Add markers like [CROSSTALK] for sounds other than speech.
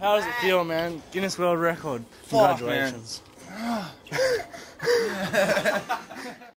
How does it feel, man? Guinness World Record. Fuck, Congratulations. [LAUGHS]